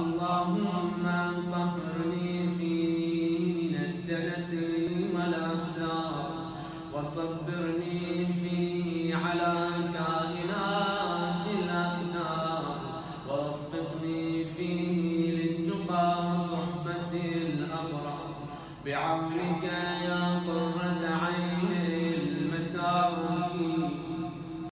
اللهم طهرني فيه من الدنس والأقدار وصبرني فيه على كائنات الأقدار ووفقني فيه للتقى وصحبة الأبرار. بعونك يا قرة عين المساوكين